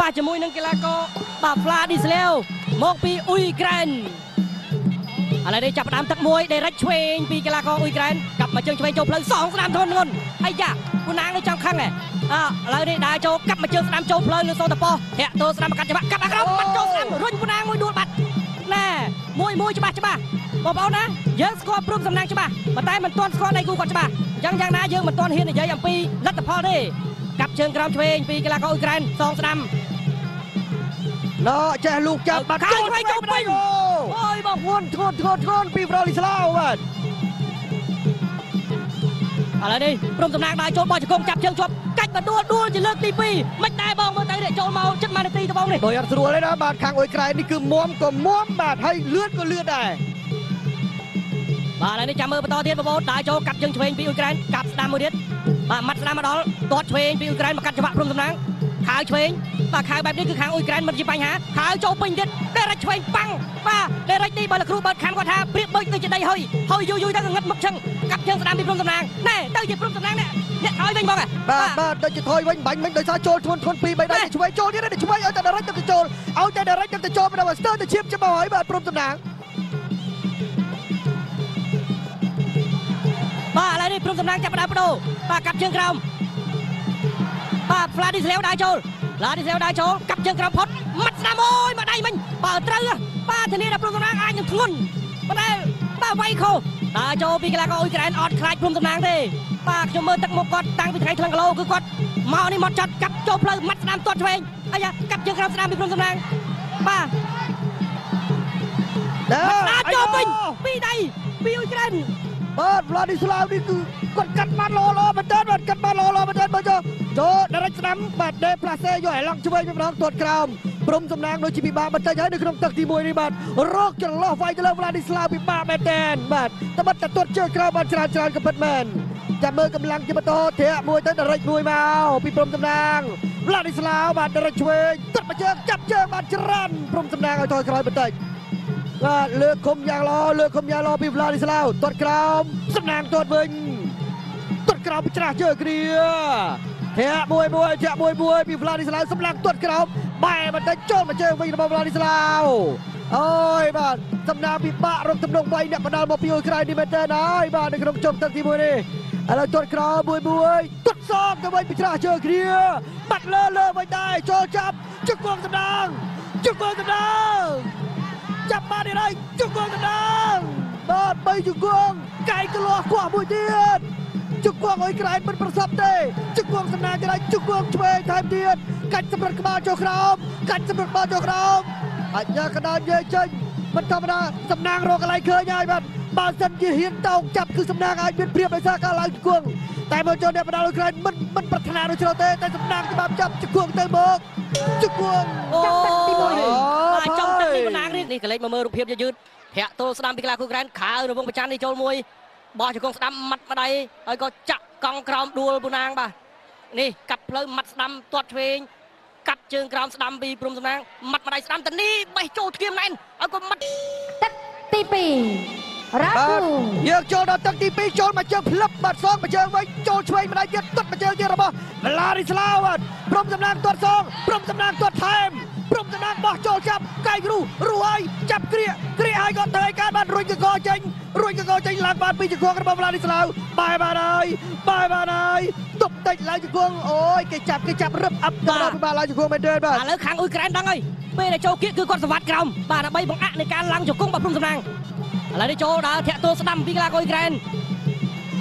ប៉ះជាមួយនឹងកីឡាករបាទ Vladislav មកពីអ៊ុយក្រែនឥឡូវនេះចាប់ផ្ដើមទឹកមួយដេរិចឆ្វេងពីកីឡាករអ៊ុយក្រែនកាប់មកជើងឆ្វេងចូលផ្លូវសងស្ដាមធនងន់អាយ៉ាគូណាងនេះចង់ខឹងហ៎អើឥឡូវនេះដើរចូលកាប់មកជើងស្ដាមចូលផ្លូវលើសូតប៉ោធាក់ទោស្ដាមកាត់ច្បាក់កាប់អាក្រមបាត់ចូលស្ដាមរុញគូណាងមួយដួលបាត់ណែមួយមួយច្បាស់ច្បាស់បងប្អូនណាយើងស្គាល់ព្រំសំណាងច្បាស់ប៉ុន្តែមិនទាន់ស្គាល់ដៃគូគាត់ច្បាស់អញ្ចឹងយ៉ាងណាយើងមិនទាន់ហ៊ាននិយាយអំពីលទ្ធផលទេកាប់ជើងក្រោមឆ្វេងពីកីឡាករអ៊ុយក្រែនសងស្ដាំ ណោចេះលូកចាប់បាត់ខាងឆ្វេងចូលពេញអូយបងធ្ងន់ធ្ងន់ធ្ងន់ធ្ងន់ពីប្រលីស្លាវបាទឥឡូវនេះព្រំសំណាងដើរចូលបោះជង្គង់ចាប់ជើងជាប់កាច់បដួលដួលជាលើកទី2មិនដែរបងមើលទៅនេះចូលមកចិត្តមួយនាទីទៅបងនេះដោយអត់ស្រួលទេណាបាទខាងអ៊ុយក្រែននេះគឺមុំក៏មុំបាទហើយលឿនក៏លឿនដែរបាទឥឡូវនេះចាំមើលបន្តទៀតបងប្អូនដើរចូលកាប់ជើងឆ្វេងពីអ៊ុយក្រែនកាប់ស្ដាំមួយទៀតបាទម៉ាត់ស្ដាំមកដល់ទាត់ឆ្វេងពីអ៊ុយក្រែនមកកាត់ច្បាក់ព្រំសំណាង ខៅឆ្វេងបាទខៅបែបនេះគឺខាងអ៊ុយក្រែនមិនជាបញ្ហាខៅចូលពេញទៀតដេរិចឆ្វេងប៉ាំងបាទដេរិចនេះបើលោកគ្រូបើកខាំគាត់ថាព្រៀបដូចដូចជាដីហុយហុយយូរយូរទៅងឹតមុខឈឹងកាប់ជើងស្ដាំពីព្រំសំណាងណែទៅជាព្រំសំណាងនេះអ្នកឲ្យវិញបងបាទបាទដូចជាថយវិញបាញ់មិញដោយសារចូលធ្ងន់ធ្ងន់ពីរបីដៃឆ្វេងចូលទៀតឆ្វេងឲ្យតែដរិចទៅចូលឲ្យតែដរិចទៅចូលមិនដល់ស្ទើរតែឈាមចាំមកហើយបាទព្រមតំណាងបាទឥឡូវនេះព្រំសំណាងចាប់ផ្ដើមបដូរបាទកាប់ជើងក្រោម បាទ Vladislav ដើរចូល Vladislav ដើរចូលកាប់ជើងក្រោមផុតមាត់ស្ដាំអូយមកដៃមិញបើត្រូវបាទធានាថាព្រំសំណាងអាចនឹងធ្ងន់ប៉ុន្តែបាទវាយខុសដើរចូលពីកីឡាករអ៊ុយក្រែនអត់ខ្លាចព្រំសំណាងទេបាទខ្ញុំមើលទឹកមុខគាត់តាំងពីថ្ងៃថ្លឹងគីឡូគឺគាត់មកនេះមកចាត់កាប់ចូលផ្លូវមាត់ស្ដាំទាត់ឆ្វេងអាយ៉ាកាប់ជើងក្រោមស្ដាំពីព្រំសំណាងបាទដើស្ដាំចូលពេញពីដៃពីអ៊ុយក្រែន បាទ Vladislav នេះគឺគាត់កាត់បានល្អល្អមែនតើបាទកាត់បានល្អល្អមែនតើបើចុះចូលដរិចស្ដាំបាទដេផ្លាសេយកឲ្យឡង់ឆ្វេងម្ដងទាត់ក្រោមព្រមតំណាងដូចជាពិបាកបន្តិចហើយនៅក្នុងទឹកទី1នេះបាទរកចន្លោះវាយទៅលើ Vladislav ពិបាកមែនតើបាទតែបាត់តែទាត់ជើងក្រោមបានច្រើនច្រើនក៏ពិតមែនចាំមើលកម្លាំងជាបន្តធាក់មួយទៅដរិចមួយមកពីព្រមតំណាង Vladislav បាទដរិចឆ្វេងទាត់មកជើងចាប់ជើងបានច្រើនព្រមតំណាងឲ្យថយក្រោយបន្តិច បាទលើកគុំយ៉ាងល្អលើកគុំយ៉ាងល្អពី Vladislav ទាត់ក្រោមសំណាងទាត់វិញទាត់ក្រោមច្រាស់ជើងគ្រាធាក់មួយមួយធាក់មួយមួយពី Vladislav សំឡាំងទាត់ក្រោមបែរបន្តិចចូលមកជើងវិញរបស់ Vladislav អូយបាទសំណាងពិបាករកទំនងវាយអ្នកបដាល់មកពីអ៊ុយក្រែននេះមែនតើហើយបាទនៅក្នុងជុំទឹកទី1នេះឥឡូវទាត់ក្រោមមួយមួយទាត់សងទៅវិញពីច្រាស់ជើងគ្រាបាត់លើលើវិញដែរចូលចាប់ជង្គង់សំណាងជង្គង់សំណាង ចាប់បាននេះហើយជង្គង់ដណ្ដើមបាទបីជង្គង់កាយកលាស់ខ្វះមួយទៀតជង្គង់អុយក្រែនមិនប្រសពទេជង្គង់សំណាងទៀតហើយជង្គង់ឆ្វេងថែមទៀតកាច់សម្រិតក្បាលចូលក្រោមកាច់សម្រិតក្បាលចូលក្រោមអញ្ញាកដានយាយចេញមិនធម្មតាសំណាងរកកន្លែងឃើញហើយបាទបើសិនជាហ៊ានតោងចាប់គឺសំណាងអាចមានព្រៀបដោយសារការឡើងជង្គង់តែមកចូលអ្នកបដាលអុយក្រែនមិនមិនប្រាថ្នាដូចនោះទេតែសំណាងច្បាប់ចាប់ជង្គង់ទៅមក ជង្គង់អូចាប់ទឹកទីមួយបាទចំទឹកនេះបណ្ដាងនេះនេះកលេចមកមើលរូបភាពយឺតៗធាក់ទល់ស្ដាំពីកីឡាគូក្រែនខៅរវងប្រច័ននេះចូលមួយបោះជង្គង់ស្ដាំម៉ាត់ម្ដាយហើយក៏ចាក់កង់ក្រោមដួលពូណាងបាទនេះកាត់ផ្លូវម៉ាត់ស្ដាំទាត់ឆ្វេងកាត់ជើងក្រោមស្ដាំពីព្រំសំណាងម៉ាត់ម្ដាយស្ដាំទៅនេះបេះចូលធ្គាមណែនហើយក៏ម៉ាត់ទឹកទី2 រ៉ាបាគូទយើងចូលដល់ទឹកទី2ចូលមកជើងផ្លឹបបាត់សងមកជើងវិញចូលឆ្វេងម្ដាយទៀតទាត់មកជើងទៀតរបស់ម្លារីស្លាវបាទព្រមសំណាងទាត់សងព្រមសំណាងទាត់ថែមព្រមសំណាងបោះចូលចាប់កាយគ្រូរួហើយចាប់គ្រាគ្រាហើយក៏ទៅឲ្យការបានរុញកកចេញរុញកកចេញឡើងបានពីជង្គង់របស់ម្លារីស្លាវបែរបានហើយបែរបានហើយទប់តិចឡើងជង្គង់អូយគេចាប់គេចាប់រឹបអាប់ទៅដល់ពិបាកឡើងជង្គង់មែនទេបាទឥឡូវខាងអ៊ុយក្រែនដឹងហើយពេលដែលចូលគៀកគឺគាត់សវត្តក្រោមបាទដើម្បីបង្អាក់នៃការឡើងជង្គង់របស់ព្រំសំណាង ឥឡូវនេះចូលដើរធាក់ទល់ស្ដាំពីកីឡាអ៊ុយក្រែន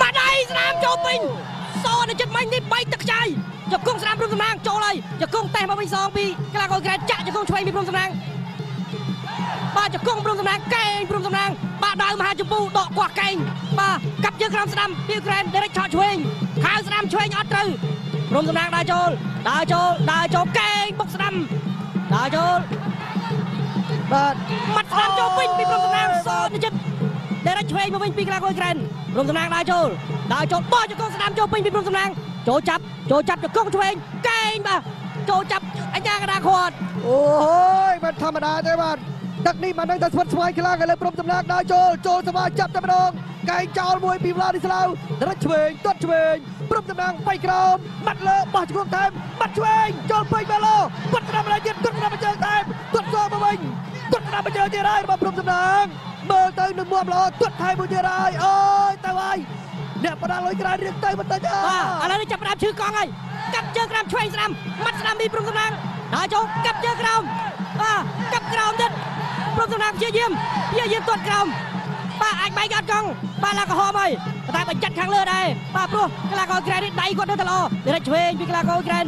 ម៉ាត់ដៃស្ដាំចូលពេញសោនៅចិត្តមាញ់នេះបែកទឹកខ្ចាយជង្គង់ស្ដាំព្រំសំណាងចូលហើយជង្គង់តេះមកវិញសងពីកីឡាអ៊ុយក្រែនចាក់ជង្គង់ឆ្វេងពីព្រំសំណាងបាទជង្គង់ព្រំសំណាងកែងព្រំសំណាងបាទដៅមហាចម្ពូដកគាស់កែងបាទកាប់ជើងក្រោមស្ដាំពីអ៊ុយក្រែនដេរិចឆក់ឆ្វេងខៅស្ដាំឆ្វេងអត់ត្រូវព្រំសំណាងដើរចូលដើរចូលដើរចូលកែងបុកស្ដាំដើរចូល បាទម៉ាត់ស្ដាំចូលពេញពីព្រំតំណាងសនៅចិត្តដែលរ៉ាច់ឆ្វេងមកវិញពីកីឡាកុយក្រែនព្រំតំណាងដើរចូលដើរចូលបោះជង្គង់ស្ដាំចូលពេញពីព្រំតំណាងចូលចាប់ចូលចាប់ជង្គង់ឆ្វេងកែងបាទចូលចាប់អញ្ញាកដាខាត់អូយមិនធម្មតាទេបាទទឹកនេះមិនដឹងតែស្វិតស្វាយខ្លាំងឥឡូវព្រមតំណាងដើរចូលចូលសមាចាប់តែម្ដងកែងចោលមួយពីវ្លាឌីស្លាវរត់ឆ្វេងទាត់ឆ្វេងព្រមតំណាងបៃក្រោមបាត់លើបោះជង្គង់ថែមបាត់ឆ្វេងចូលពេញ ទៀតហើយរបស់ព្រំសំណាងមើលទៅនឹងមាំល្អទាត់ថែមួយទៀតហើយអូយទៅហើយអ្នកបដាលុយក្រៅរៀងទៅបន្តិចហើយបាទឥឡូវនេះចាប់ផ្ដើមឈឺកង់ហើយកាប់ជើងក្រោមឆ្វេងស្ដាំមាត់ស្ដាំពីព្រំសំណាងដល់ចូលកាប់ជើងក្រោមបាទកាប់ក្រោមទៀតព្រំសំណាងព្យាយាមព្យាយាមទាត់ក្រោមបាទអាចបែកអត់កង់បាទឡើងក្រហមហើយតែបញ្ចាត់ខាងលើដែរបាទព្រោះកីឡាករអ៊ុយក្រែននេះដៃគាត់នៅតែល្អវារត់ឆ្វេងពីកីឡាករអ៊ុយក្រែន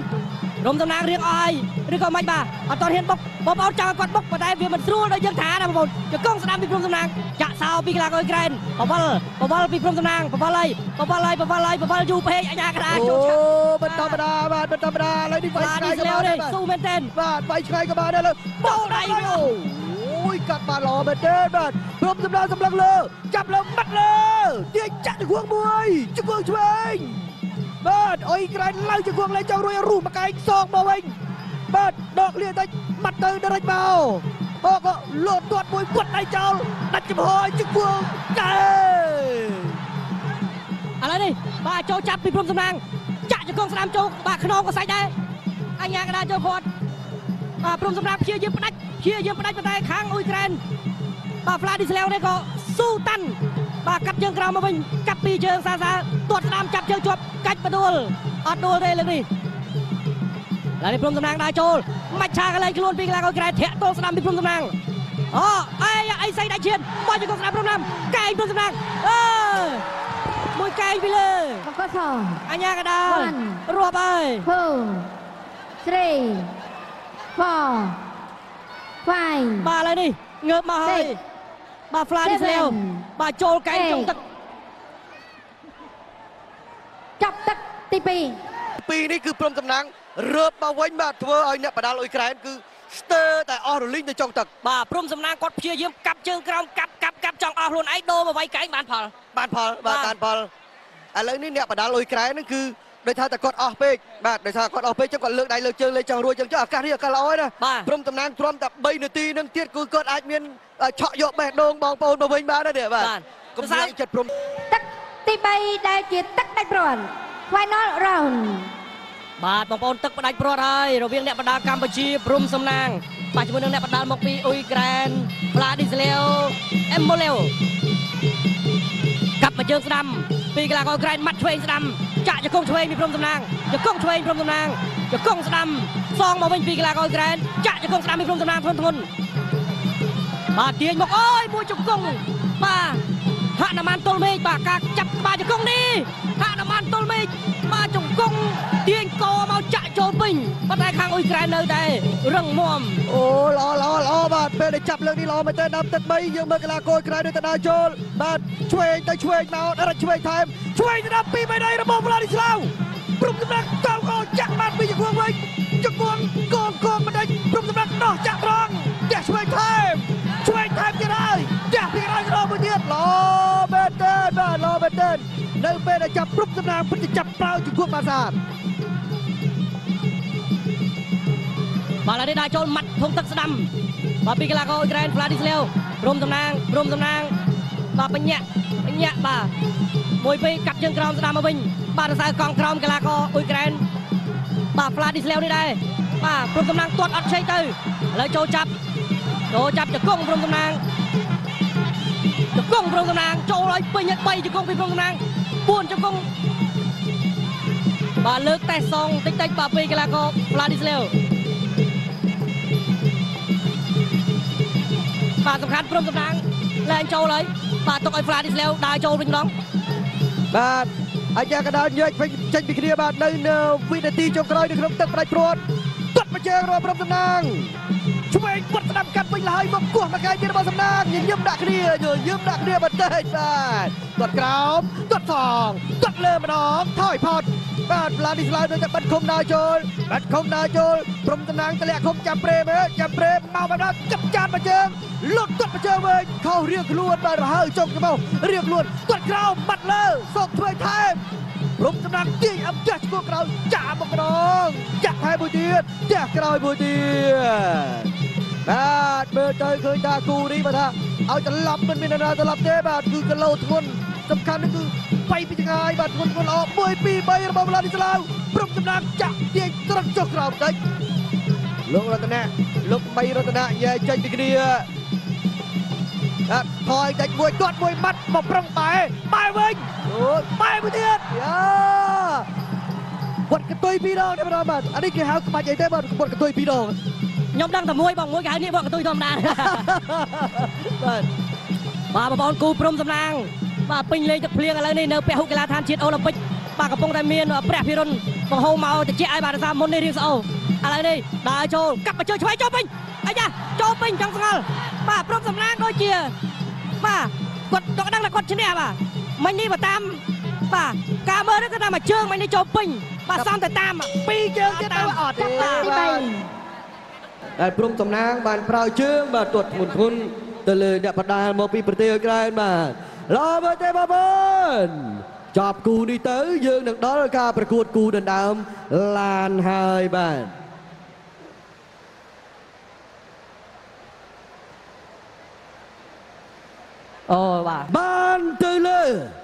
រំតំណាងរៀងអស់ហើយឬក៏មិនបាទអត់តហ៊ានបុកបងប្អូនចង់ឲ្យគាត់បុកប៉ុន្តែវាមិនស្រួលដូចយើងថាណាបងប្អូនជង្គង់ស្ដាំពីព្រំតំណាងចាក់សោពីកីឡាករអ៊ុយក្រែនបវលបវលពីព្រំតំណាងបវលហើយបវលហើយបវលហើយបវលយូរពេកអញ្ញាកដាអូចូលឆាក់មិនធម្មតាបាទមិនធម្មតាឥឡូវនេះវាយបាទឆ្ងានេះយក៏ស្លាបាวนទេដែរបាទស៊ូមែនទែនបាទវាយឆ្ងាយក៏បានដែរលើបោកដៃវាអូយកាត់បានល្អមែនទេបាទព្រមសម្ដៅសម្លឹងលើចាប់លើបាត់លើទាញចាក់ទៅគួងមួយជង្គង់ឆ្វេង បាទអុយក្រែងឡើងជង្គង់លេងចង់រួយរុះមកកែងសងមកវិញបាទដកលៀតិចបាត់ទៅដរិចមកបោកក៏លោតទាត់មួយគាត់ដៃចោលដាច់ចំហជង្គង់កែឥឡូវនេះបាទចូលចាប់ពីព្រំសំណាងចាក់ជង្គង់ស្ដាំចូលបាទខ្នងក៏សាច់ដែរអញ្ញាកដាចូលគាត់បាទព្រំសំណាងព្យាយាមផ្ដាច់ព្យាយាមផ្ដាច់ប៉ុន្តែខាងអ៊ុយក្រែនបាទហ្វ្លាឌីស្លាវនេះក៏ស៊ូតាន់ បាទកាប់ជើងក្រោមមកវិញកាប់ពីជើងសាសាទាត់ស្ដាំចាប់ជើងជាប់កាច់បដួលអត់ដួលទេលើកនេះឡើយនេះព្រំសំណាងដើរចូលមាច់ឆាកន្លែងខ្លួនពីកីឡាករអ៊ុយក្រែនធាក់ទល់ស្ដាំពីព្រំសំណាងអូអេអីសៃដាច់ឈានបោះជង្គង់ស្ដាំព្រំសំណាងកែងព្រំសំណាងអឺមួយកែងពីលើមកកសោអញ្ញាកដាល One រាប់ហើយ two three four five បាទឥឡូវនេះងើបមកហើយ Six បាទហ្វ្លាឌីស្លាវ Seven បាទចូលកែង Eight ចុងទឹកចាប់ទឹកទី2ពីរនេះគឺព្រមតំណាងរើបមកវិញបាទធ្វើឲ្យអ្នកបដាល់អ៊ុយក្រែនគឺស្ទើរតែអស់រលីងទៅចុងទឹកបាទព្រំសំណាងគាត់ព្យាយាមកាប់ជើងក្រោមកាប់កាប់កាប់ចង់អស់ខ្លួនឯងដូរមកវាយកែងបានផលបានផលបាទបាទបានផលឥឡូវនេះអ្នកបដាល់អ៊ុយក្រែនហ្នឹងគឺ ដោយថាតែគាត់អស់ពេកបាទដោយថាគាត់អស់ពេកចឹងគាត់លើកដៃលើកជើងលេងចង់រួចចឹងចុះឱកាសនេះឱកាសល្អណាស់បាទព្រមតំណាងទ្រាំតែ3នាទីនឹងទៀតគឺគាត់អាចមានឆក់យកបេះដូងបងប្អូនមកវិញបានដែរនេះបាទបាទកុំស្អែកចិត្តព្រមទឹកទី3ដែលជាទឹកដាច់ព្រាន់ Final round បាទបងប្អូនទឹកផ្ដាច់ព្រាត់ហើយរវាងអ្នកបដាល់កម្ពុជាព្រំសំណាងបាទជាមួយនឹងអ្នកបដាល់មកពីអ៊ុយក្រែនហ្វ្លាឌីស្លាវអេមបូលេវកាប់មកជើងស្ដាំ ពីកីឡាករអ៊ុយក្រែនម៉ាត់ឆ្វេងស្ដាំចាក់ជង្គង់ឆ្វេងពីព្រំសំណាងជង្គង់ឆ្វេងព្រំសំណាងជង្គង់ស្ដាំសងមកវិញពីកីឡាករអ៊ុយក្រែនចាក់ជង្គង់ស្ដាំពីព្រំសំណាងធ្ងន់ធ្ងន់បាទទាញមកអើយមួយជង្គង់បាទ ហនុមានទល់មេឃបាទការចាប់ក្បាលជង្គង់នេះហនុមានទល់មេឃបាទជង្គង់ទាញកមកចាក់ចូលពេញប៉ុន្តែខាងអ៊ុយក្រែននៅតែរឹងមាំអូល្អល្អល្អបាទពេលដែលចាប់លើកនេះល្អមែនទែនដាំទឹក3យើងមើលកីឡាករក្រៅដូចទៅដើរចូលបាទឆ្វេងទៅឆ្វេងមកដល់ឆ្វេងថែមឆ្វេងទៅដល់ពីបីដៃរបស់វ្លាឌីស្លាវព្រំសម្រាប់តោកោចាក់បានពីជង្គង់វិញជង្គង់កងកងមិនដេចព្រំសម្រាប់ដោះចាក់ត្រង់ផ្ទះឆ្វេងថែមឆ្វេងថែមទៀតហើយផ្ទះពីក្រោយក្រោយមួយទៀតល្អ មែនទែនបាទល្អមែនទែននៅពេលដែលចាប់ព្រំសម្រាប់ពិតជាចាប់ប្រើជង្គង់បានស្អាតបាទឥឡូវនេះដាក់ចូលម៉ាត់ធំទឹកស្ដាំបាទពីកីឡាករអ៊ុយក្រែនហ្វ្លាឌីស្លាវព្រមតំណាងព្រមតំណាងបាទបញ្ញាក់បញ្ញាក់បាទមួយពេលកាប់ជើងក្រោមស្ដាំមកវិញបាទរសើកង់ក្រោមកីឡាករអ៊ុយក្រែនបាទហ្វ្លាឌីស្លាវនេះដែរបាទព្រមតំណាងទាត់អត់ខ្ចីទៅឥឡូវចូលចាប់ចូលចាប់ជង្គង់ព្រមតំណាងជ ង្គង់ព្រមតំណាងចូលឲ្យពេញ3ជង្គង់ពីព្រមតំណាង4ជង្គង់បាទលើកតេះសងតិចតិចបាទពីកីឡាករហ្វ្លាឌីស្លាវបាទសំខាន់ព្រមតំណាងលែងចូលហើយបាទទុកឲ្យហ្វ្លាឌីស្លាវដើរចូលវិញម្ដងបាទអញ្ញាកដាលញែកវិញចេញពីគ្នាបាទនៅនៅវិនាទីចុងក្រោយនៅក្នុងទឹកផ្ដាច់ព្រាត់ទាត់មកជើងរបស់ព្រមតំណាងឆ្វេង ហើយមកគោះមកកាយទៀតរបស់សំណាងញញឹមដាក់គ្នាញញឹមដាក់គ្នាបន្តិចបាទទាត់ក្រោមទាត់សងទាត់លើម្ដងថយផុតបាទឡាឌីស្លាវនៅតែបាត់ឃុំដើរចូលបាត់ឃុំដើរចូលព្រមតំណាងតម្លាក់ឃុំចាំប្រេមើលចាំប្រេមកបែបហ្នឹងចាប់ចានមកជើងលុតទាត់មកជើងវិញខុសរៀងខ្លួនបាទរហើចុកច្បោះរៀងខ្លួនទាត់ក្រោមបាត់លើសោកធ្វើថែមព្រមតំណាងទាញអមចាស់ឈ្មោះក្រោយចាក់មកម្ដងចាក់ថែមមួយទៀតចាក់ក្រោយមួយទៀត បាទមើលទៅឃើញថាគូនេះបាទថាឲ្យត្រឡប់មិនមាននរណាត្រឡប់ទេបាទគឺគីឡូធ្ងន់សំខាន់នោះគឺបៃពីចង្អាយបាទធ្ងន់ធ្ងន់ល្អ1 2 3របស់វ្លាឌីស្លាវព្រមតំណាងចាក់ទាញត្រឹមចុះក្រោមបន្តិចលោករតនៈលោកបីរតនៈញែកចេញពីគ្នាបាទថយដាច់មួយគាត់មួយម៉ាត់មកប្រឹងបែបែវិញអូយបែមួយទៀតយ៉ាគាត់កតុយពីរដងទេបងបាទអានេះគេហៅក្បាច់អីទេបាទគាត់កតុយពីរដង ខ្ញុំដឹងតែមួយបងមួយគេហៅនេះបងកតុយធម្មតាបាទបាទបងប្អូនគូព្រំសំណាងបាទពេញលេងទឹកភ្លៀងឥឡូវនេះនៅពហុកីឡដ្ឋានជាតិអូឡ িম্প ិកបាទកំពុងតែមានព្រះភិរុនបង្ហូរមកតិចឲ្យបាទសារមុននេះរៀងស្អោឥឡូវនេះដើរចូលកាប់មកជើឆ្វេងចូលពេញអាយ៉ាចូលពេញចង់ស្ងល់បាទព្រំសំណាងដូចជាបាទគាត់គាត់ដឹងថាគាត់ឈ្នះបាទមិញនេះបើតាមបាទការមើលនេះគាត់ថាមកជើងមិញនេះចូលពេញបាទសំតែតាមពីរជើងទៀតទៅអត់ទេចាប់ទីបាទ3 ដែលព្រំតំណាងបានប្រើជើងបាទទាត់ធ្ងន់ធ្ងន់ទៅលើអ្នកបដាលមកពីប្រទេសអ៊ុយក្រែនបាទល្អមើលទេបងប្អូនចប់គូនេះទៅយើងនឹងដល់ការប្រកួតគូដណ្ដើមឡានហើយបាទអូបាទបានទៅលើបង្គោលក្រហ